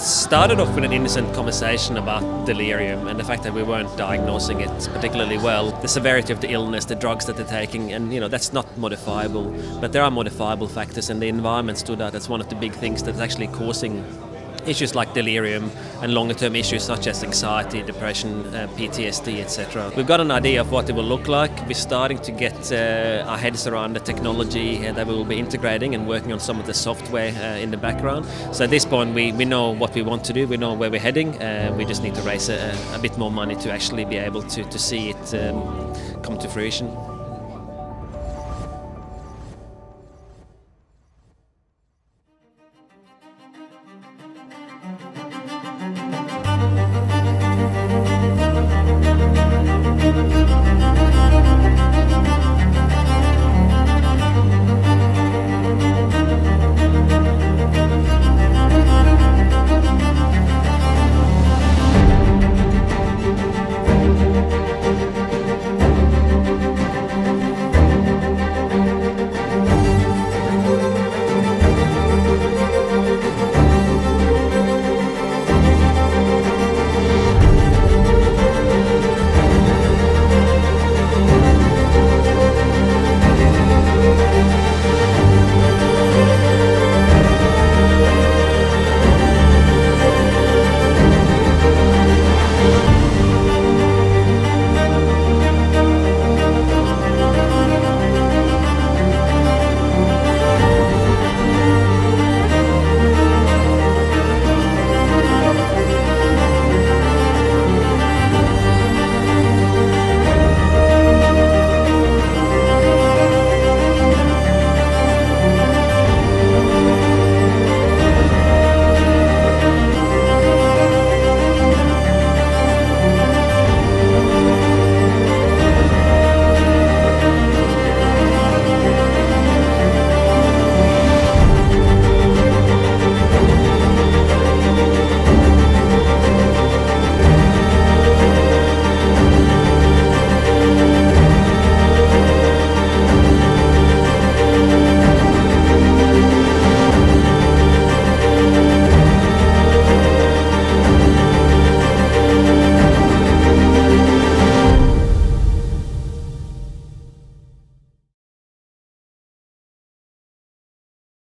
started off with an innocent conversation about delirium and the fact that we weren't diagnosing it particularly well, the severity of the illness, the drugs that they're taking, and you know that's not modifiable. But there are modifiable factors, and the environment stood out as one of the big things that's actually causing issues like delirium and longer term issues such as anxiety, depression, uh, PTSD, etc. We've got an idea of what it will look like. We're starting to get uh, our heads around the technology uh, that we will be integrating and working on some of the software uh, in the background. So at this point, we, we know what we want to do, we know where we're heading, uh, we just need to raise a, a, bit more money to actually be able to, to see it um, come to fruition.